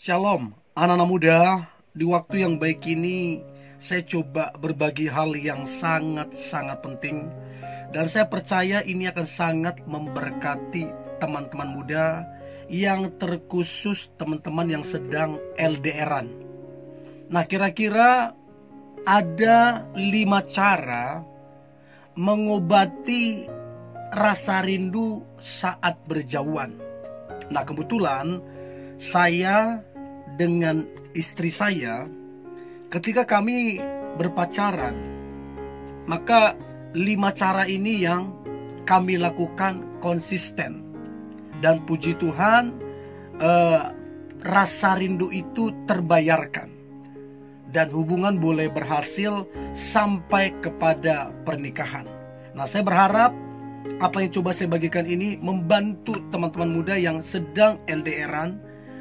Shalom, anak-anak muda. Di waktu yang baik ini, saya coba berbagi hal yang sangat-sangat penting, dan saya percaya ini akan sangat memberkati teman-teman muda yang terkhusus teman-teman yang sedang LDRan. Nah, kira-kira ada lima cara mengobati rasa rindu saat berjauhan. Nah, kebetulan saya dengan istri saya ketika kami berpacaran maka lima cara ini yang kami lakukan konsisten dan puji Tuhan eh, rasa rindu itu terbayarkan dan hubungan boleh berhasil sampai kepada pernikahan. Nah, saya berharap apa yang coba saya bagikan ini membantu teman-teman muda yang sedang LDRan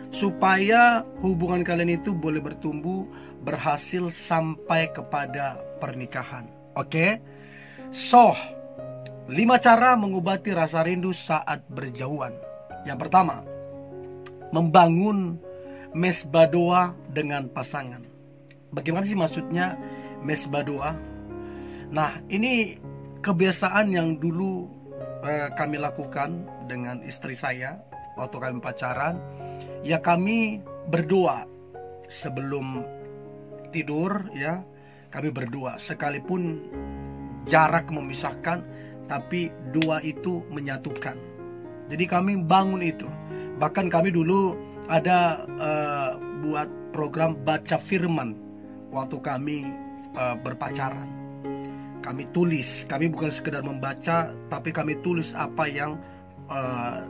supaya hubungan kalian itu boleh bertumbuh berhasil sampai kepada pernikahan. Oke? Okay? So, lima cara mengobati rasa rindu saat berjauhan. Yang pertama, membangun mesbah doa dengan pasangan. Bagaimana sih maksudnya mesbah doa? Nah, ini kebiasaan yang dulu eh, kami lakukan dengan istri saya waktu kami pacaran ya kami berdoa sebelum tidur ya kami berdoa sekalipun jarak memisahkan tapi doa itu menyatukan. Jadi kami bangun itu. Bahkan kami dulu ada uh, buat program baca firman waktu kami uh, berpacaran. Kami tulis. Kami bukan sekedar membaca tapi kami tulis apa yang uh,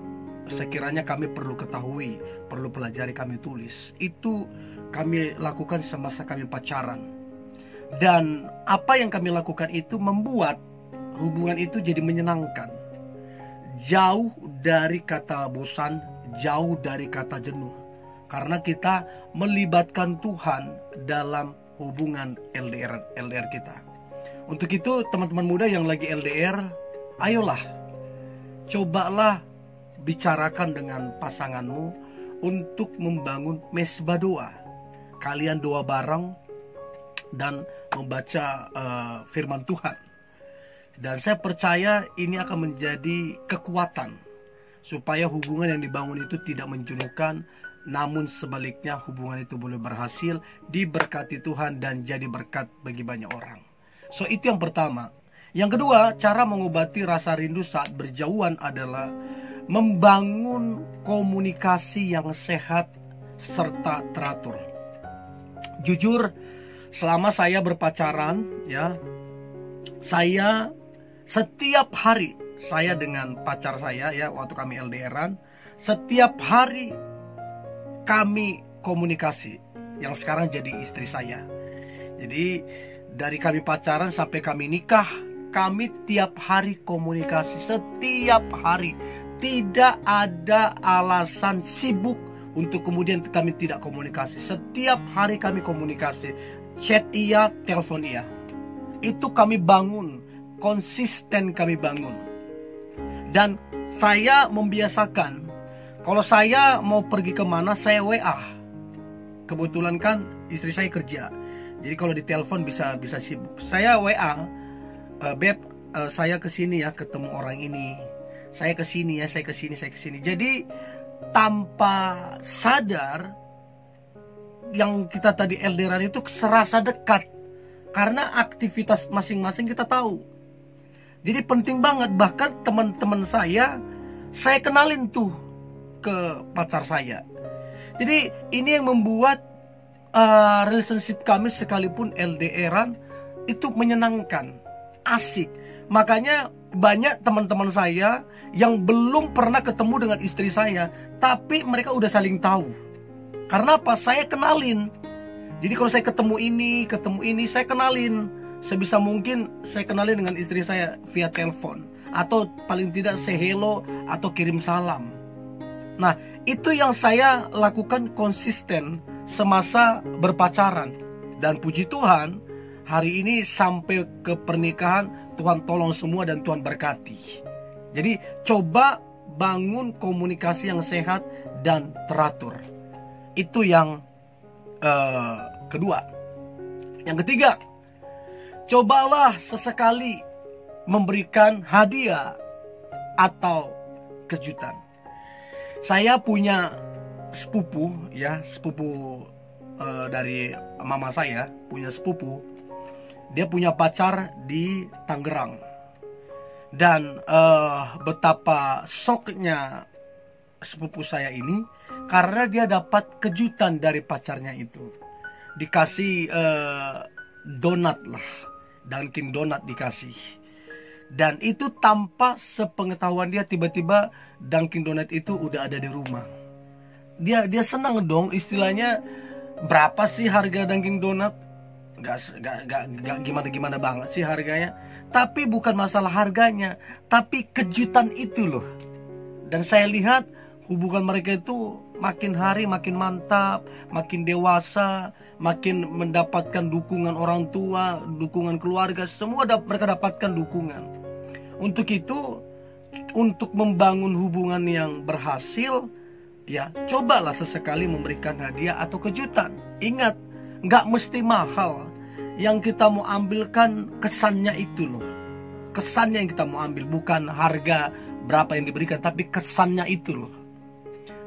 sekiranya kami perlu ketahui, perlu pelajari kami tulis. Itu kami lakukan semasa kami pacaran. Dan apa yang kami lakukan itu membuat hubungan itu jadi menyenangkan. Jauh dari kata bosan, jauh dari kata jenuh. Karena kita melibatkan Tuhan dalam hubungan LDR LDR kita. Untuk itu teman-teman muda yang lagi LDR, ayolah cobalah bicarakan dengan pasanganmu untuk membangun mesbah doa. Kalian doa bareng dan membaca uh, firman Tuhan. Dan saya percaya ini akan menjadi kekuatan supaya hubungan yang dibangun itu tidak menjenuhkan, namun sebaliknya hubungan itu boleh berhasil, diberkati Tuhan dan jadi berkat bagi banyak orang. So itu yang pertama. Yang kedua, cara mengobati rasa rindu saat berjauhan adalah membangun komunikasi yang sehat serta teratur. Jujur, selama saya berpacaran, ya, saya setiap hari saya dengan pacar saya ya waktu kami LDRan, setiap hari kami komunikasi yang sekarang jadi istri saya. Jadi dari kami pacaran sampai kami nikah, kami tiap hari komunikasi setiap hari tidak ada alasan sibuk untuk kemudian kami tidak komunikasi. Setiap hari kami komunikasi. Chat iya, telepon iya. Itu kami bangun, konsisten kami bangun. Dan saya membiasakan, kalau saya mau pergi ke mana, saya WA. Kebetulan kan istri saya kerja. Jadi kalau di telepon bisa bisa sibuk. Saya WA, uh, beb, uh, saya ke sini ya ketemu orang ini saya ke sini ya, saya ke sini, saya ke sini. Jadi tanpa sadar yang kita tadi elderan itu serasa dekat karena aktivitas masing-masing kita tahu. Jadi penting banget bahkan teman-teman saya saya kenalin tuh ke pacar saya. Jadi ini yang membuat uh, relationship kami sekalipun LDRan itu menyenangkan, asik. Makanya banyak teman-teman saya yang belum pernah ketemu dengan istri saya, tapi mereka udah saling tahu. Karena apa? Saya kenalin. Jadi kalau saya ketemu ini, ketemu ini, saya kenalin. Sebisa mungkin saya kenalin dengan istri saya via telepon atau paling tidak say hello atau kirim salam. Nah, itu yang saya lakukan konsisten semasa berpacaran. Dan puji Tuhan, hari ini sampai ke pernikahan Tuhan tolong semua dan Tuhan berkati. Jadi coba bangun komunikasi yang sehat dan teratur. Itu yang uh, kedua. Yang ketiga, cobalah sesekali memberikan hadiah atau kejutan. Saya punya sepupu ya, sepupu uh, dari mama saya, punya sepupu. Dia punya pacar di Tangerang. Dan uh, betapa soknya sepupu saya ini karena dia dapat kejutan dari pacarnya itu. Dikasih uh, donat lah, Dunkin Donat dikasih dan itu tanpa sepengetahuan dia tiba-tiba Dunkin Donut itu udah ada di rumah. Dia dia senang dong istilahnya berapa sih harga Dunkin Donut? Gak, gak, gak, gak gimana gimana banget sih harganya. Tapi bukan masalah harganya, tapi kejutan itu loh. Dan saya lihat hubungan mereka itu makin hari makin mantap, makin dewasa, makin mendapatkan dukungan orang tua, dukungan keluarga, semua mereka dapatkan dukungan. Untuk itu, untuk membangun hubungan yang berhasil, ya cobalah sesekali memberikan hadiah atau kejutan. Ingat, nggak mesti mahal. Yang kita mau ambilkan kesannya itu loh. Kesannya yang kita mau ambil, bukan harga berapa yang diberikan, tapi kesannya itu loh.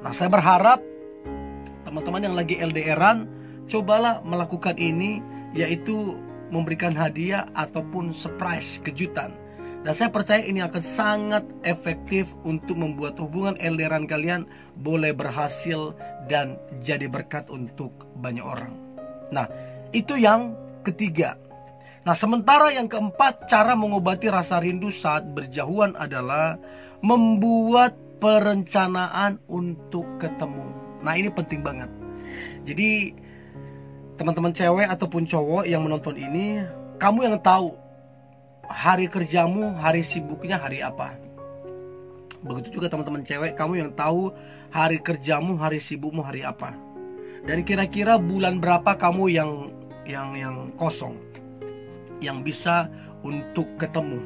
Nah, saya berharap teman-teman yang lagi LDRan, cobalah melakukan ini, yaitu memberikan hadiah ataupun surprise kejutan dan saya percaya ini akan sangat efektif untuk membuat hubungan LDRan kalian boleh berhasil dan jadi berkat untuk banyak orang. Nah, itu yang ketiga. Nah, sementara yang keempat, cara mengobati rasa rindu saat berjauhan adalah membuat perencanaan untuk ketemu. Nah, ini penting banget. Jadi, teman-teman cewek ataupun cowok yang menonton ini, kamu yang tahu hari kerjamu, hari sibuknya hari apa. Begitu juga teman-teman cewek, kamu yang tahu hari kerjamu, hari sibukmu hari apa. Dan kira-kira bulan berapa kamu yang yang yang kosong yang bisa untuk ketemu.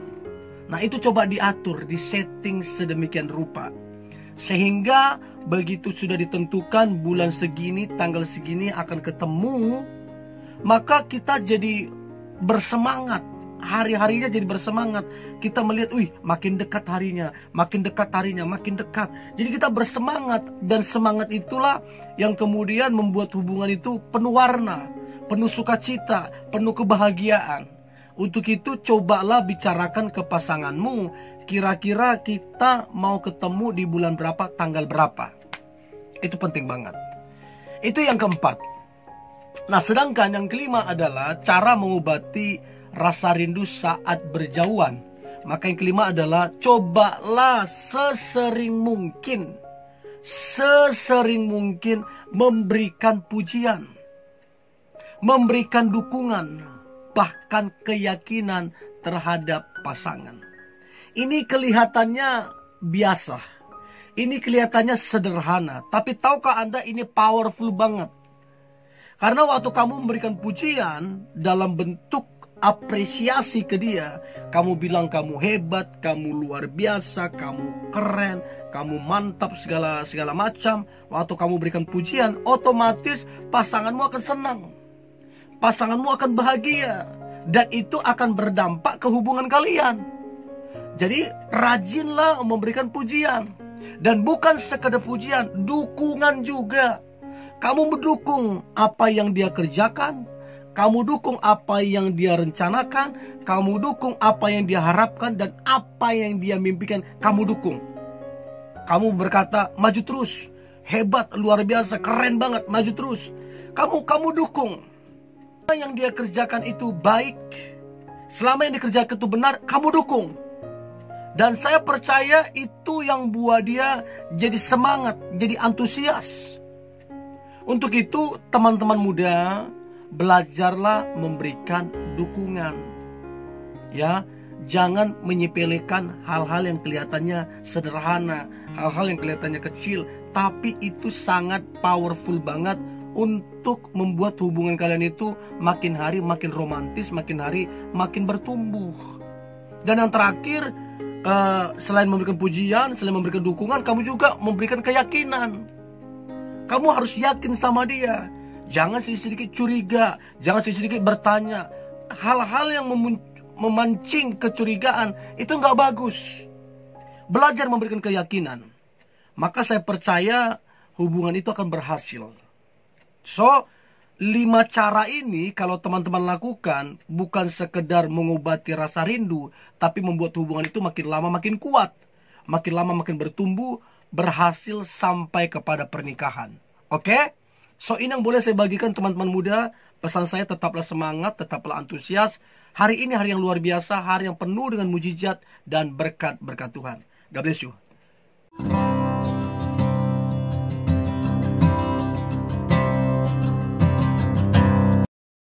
Nah, itu coba diatur, disetting sedemikian rupa. Sehingga begitu sudah ditentukan bulan segini, tanggal segini akan ketemu, maka kita jadi bersemangat hari-harinya jadi bersemangat. Kita melihat, wih, makin dekat harinya, makin dekat harinya, makin dekat. Jadi kita bersemangat dan semangat itulah yang kemudian membuat hubungan itu penuh warna, penuh sukacita, penuh kebahagiaan. Untuk itu cobalah bicarakan ke pasanganmu, kira-kira kita mau ketemu di bulan berapa, tanggal berapa. Itu penting banget. Itu yang keempat. Nah, sedangkan yang kelima adalah cara mengobati rasa rindu saat berjauhan. Maka yang kelima adalah cobalah sesering mungkin sesering mungkin memberikan pujian, memberikan dukungan, bahkan keyakinan terhadap pasangan. Ini kelihatannya biasa. Ini kelihatannya sederhana, tapi tahukah Anda ini powerful banget? Karena waktu kamu memberikan pujian dalam bentuk apresiasi ke dia. Kamu bilang kamu hebat, kamu luar biasa, kamu keren, kamu mantap segala segala macam. Waktu kamu berikan pujian, otomatis pasanganmu akan senang. Pasanganmu akan bahagia dan itu akan berdampak ke hubungan kalian. Jadi rajinlah memberikan pujian dan bukan sekedar pujian, dukungan juga. Kamu mendukung apa yang dia kerjakan, kamu dukung apa yang dia rencanakan, kamu dukung apa yang dia harapkan dan apa yang dia mimpikan, kamu dukung. Kamu berkata, maju terus, hebat, luar biasa, keren banget, maju terus. Kamu kamu dukung. Yang dia kerjakan itu baik, selama yang dikerjakan itu benar, kamu dukung. Dan saya percaya itu yang buat dia jadi semangat, jadi antusias. Untuk itu, teman-teman muda, belajarlah memberikan dukungan. Ya, jangan menyepelekan hal-hal yang kelihatannya sederhana, hal-hal yang kelihatannya kecil, tapi itu sangat powerful banget untuk membuat hubungan kalian itu makin hari makin romantis, makin hari makin bertumbuh. Dan yang terakhir, uh, selain memberikan pujian, selain memberikan dukungan, kamu juga memberikan keyakinan. Kamu harus yakin sama dia. Jangan sedikit curiga, jangan sedikit bertanya. Hal-hal yang memancing kecurigaan itu nggak bagus. Belajar memberikan keyakinan. Maka saya percaya hubungan itu akan berhasil. So, lima cara ini kalau teman-teman lakukan bukan sekedar mengobati rasa rindu, tapi membuat hubungan itu makin lama makin kuat, makin lama makin bertumbuh, berhasil sampai kepada pernikahan. Oke? Okay? So ini yang boleh saya bagikan teman-teman muda. Pesan saya tetaplah semangat, tetaplah antusias. Hari ini hari yang luar biasa, hari yang penuh dengan mujizat dan berkat-berkat Tuhan. God bless you.